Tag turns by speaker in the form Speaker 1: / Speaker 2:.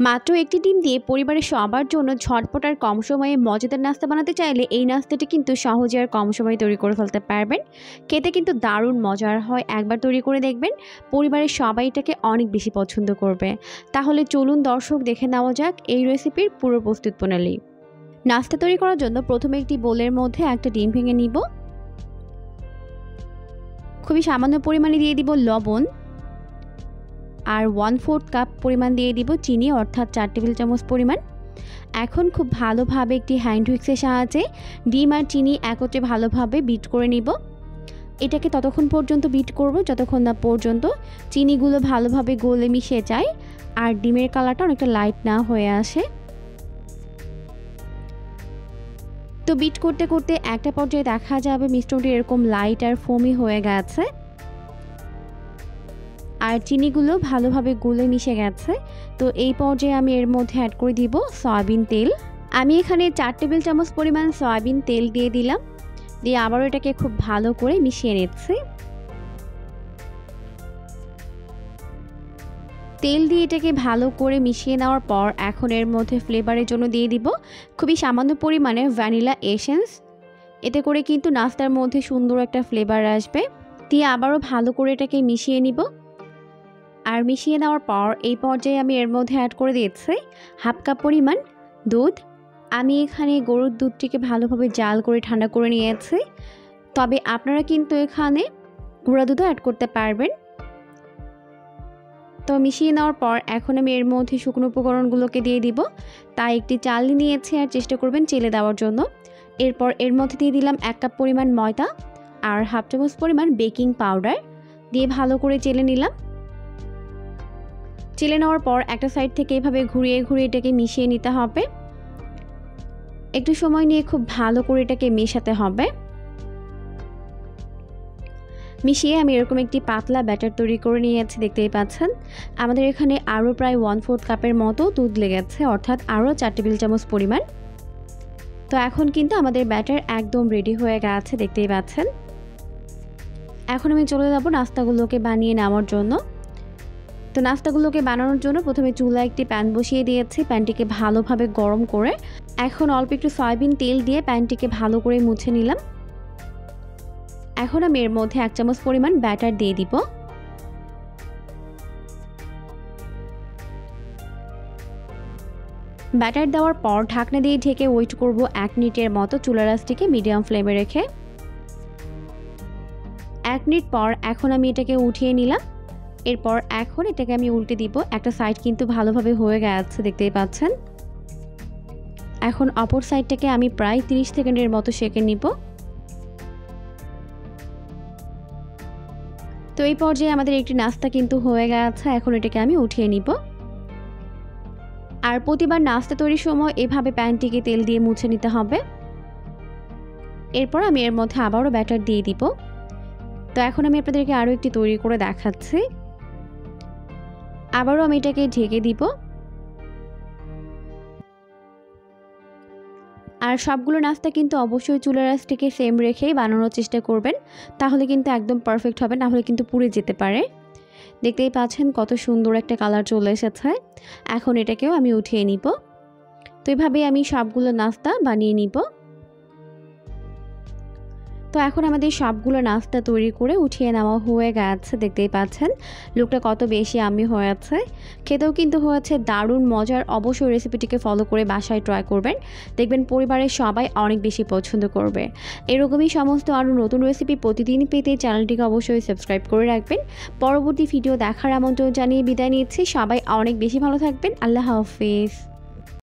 Speaker 1: মাত্র একটি ডিম দিয়ে পরিবারের সবার জন্য ঝটপট আর কম সময়ে মজাদার নাস্তা বানাতে চাইলে এই নাস্তাটি কিন্তু সহজে আর কম সময়ে তৈরি করে ফেলতে পারবেন। খেতে কিন্তু দারুণ মজার হয়, একবার তৈরি করে দেখবেন। পরিবারের সবাই এটাকে অনেক বেশি পছন্দ করবে। তাহলে চলুন দর্শক দেখে নেওয়া যাক এই রেসিপির পুরো প্রস্তুত প্রণালী। নাস্তা তৈরি করার জন্য প্রথমে একটি বোলের মধ্যে একটা ডিম ভেঙে নিব। খুবই সামান্য পরিমাণে দিয়ে দিব লবণ। আর ওয়ান ফোর্থ কাপ পরিমাণ দিয়ে দিব চিনি, অর্থাৎ চার টেবিল চামচ পরিমাণ। এখন খুব ভালোভাবে একটি হ্যান্ড হুইক্সের সাহায্যে ডিম আর চিনি একত্রে ভালোভাবে বিট করে নিব। এটাকে ততক্ষণ পর্যন্ত বিট করব, যতক্ষণ না পর্যন্ত চিনিগুলো ভালোভাবে গলে মিশে যায় আর ডিমের কালারটা অনেকটা লাইট না হয়ে আসে। তো বিট করতে করতে একটা পর্যায়ে দেখা যাবে মিশ্রণটি এরকম লাইট আর ফোমি হয়ে গেছে। আর চিনিগুলো ভালোভাবে গুলে মিশে গেছে। তো এই পর্যায়ে আমি এর মধ্যে অ্যাড করে দিব সয়াবিন তেল। আমি এখানে চার টেবিল চামচ পরিমাণ সয়াবিন তেল দিয়ে দিলাম। দিয়ে আবারও এটাকে খুব ভালো করে মিশিয়ে নিচ্ছি। তেল দিয়ে এটাকে ভালো করে মিশিয়ে নেওয়ার পর এখন এর মধ্যে ফ্লেভারের জন্য দিয়ে দিব খুবই সামান্য পরিমাণে ভ্যানিলা এসেন্স এতে করে কিন্তু নাস্তার মধ্যে সুন্দর একটা ফ্লেভার আসবে। দিয়ে আবারও ভালো করে এটাকে মিশিয়ে নিব। আর মিশিয়ে নেওয়ার পর এই পর্যায়ে আমি এর মধ্যে অ্যাড করে দিয়েছি হাফ কাপ পরিমাণ দুধ। আমি এখানে গরুর দুধটিকে ভালোভাবে জাল করে ঠান্ডা করে নিয়েছি। তবে আপনারা কিন্তু এখানে গুঁড়া দুধও অ্যাড করতে পারবেন। তো মিশিয়ে নেওয়ার পর এখন আমি এর মধ্যে শুকনো উপকরণগুলোকে দিয়ে দিব। তাই একটি চালনি নিয়েছি আর চেষ্টা করবেন চেলে দেওয়ার জন্য। এরপর এর মধ্যে দিয়ে দিলাম এক কাপ পরিমাণ ময়দা আর হাফ চামচ পরিমাণ বেকিং পাউডার। দিয়ে ভালো করে চেলে নিলাম। চেলে নেওয়ার পর একটা সাইড থেকে এভাবে ঘুরিয়ে ঘুরিয়ে এটাকে মিশিয়ে নিতে হবে। একটু সময় নিয়ে খুব ভালো করে এটাকে মেশাতে হবে। মিশিয়ে আমি এরকম একটি পাতলা ব্যাটার তৈরি করে নিয়ে নিয়েছি, দেখতেই পাচ্ছেন। আমাদের এখানে আরও প্রায় ওয়ান ফোর্থ কাপের মতো দুধ লেগেছে, অর্থাৎ আরও চার টেবিল চামচ পরিমাণ। তো এখন কিন্তু আমাদের ব্যাটার একদম রেডি হয়ে গেছে, দেখতেই পাচ্ছেন। এখন আমি চলে যাব নাস্তাগুলোকে বানিয়ে নেওয়ার জন্য। তো নাস্তাগুলোকে বানানোর জন্য প্রথমে চুলা একটি প্যান বসিয়ে দিয়েছি। প্যানটিকে ভালোভাবে গরম করে এখন অল্প একটু সয়াবিন তেল দিয়ে প্যানটিকে ভালো করে মুছে নিলাম। এখন আমি এর মধ্যে এক চামচ পরিমাণ ব্যাটার দিয়ে দিব। ব্যাটার দেওয়ার পর ঢাকনা দিয়ে ঢেকে ওয়েট করব এক মিনিটের মতো চুলা রাসটিকে মিডিয়াম ফ্লেমে রেখে। এক মিনিট পর এখন আমি এটাকে উঠিয়ে নিলাম। এরপর এখন এটাকে আমি উল্টে দিব। একটা সাইড কিন্তু ভালোভাবে হয়ে গেছে, দেখতেই পাচ্ছেন। এখন অপর সাইডটাকে আমি প্রায় 30 সেকেন্ডের মতো সেকে নিব। তো এই পর্যায়ে আমাদের একটি নাস্তা কিন্তু হয়ে গেছে, এখন এটাকে আমি উঠিয়ে নিব। আর প্রতিবার নাস্তা তৈরির সময় এভাবে প্যানটিকে তেল দিয়ে মুছে নিতে হবে। এরপর আমি এর মধ্যে আবারও ব্যাটার দিয়ে দিব। তো এখন আমি আপনাদেরকে আরও একটি তৈরি করে দেখাচ্ছি। আবারও আমি এটাকে ঢেকে দিব। আর সবগুলো নাস্তা কিন্তু অবশ্যই চুলার আঁচটিকে সেম রেখেই বানানোর চেষ্টা করবেন। তাহলে কিন্তু একদম পারফেক্ট হবে না হলে কিন্তু পুড়ে যেতে পারে। দেখতেই পাচ্ছেন কত সুন্দর একটা কালার চলে এসেছে। এখন এটাকেও আমি উঠিয়ে নিব। তো এভাবেই আমি সবগুলো নাস্তা বানিয়ে নিব। তো এখন আমাদের সবগুলো নাস্তা তৈরি করে উঠিয়ে নেওয়া হয়ে গেছে, দেখতেই পাচ্ছেন। লুকটা কত বেশি আমি হয়েছে। খেতেও কিন্তু হয়েছে দারুণ মজার। অবশ্যই রেসিপিটিকে ফলো করে বাসায় ট্রাই করবেন। দেখবেন পরিবারের সবাই অনেক বেশি পছন্দ করবে। এরকমই সমস্ত আরও নতুন রেসিপি প্রতিদিন পেতে চ্যানেলটিকে অবশ্যই সাবস্ক্রাইব করে রাখবেন। পরবর্তী ভিডিও দেখার আমন্ত্রণ জানিয়ে বিদায় নিচ্ছি। সবাই অনেক বেশি ভালো থাকবেন। আল্লাহ হাফিজ।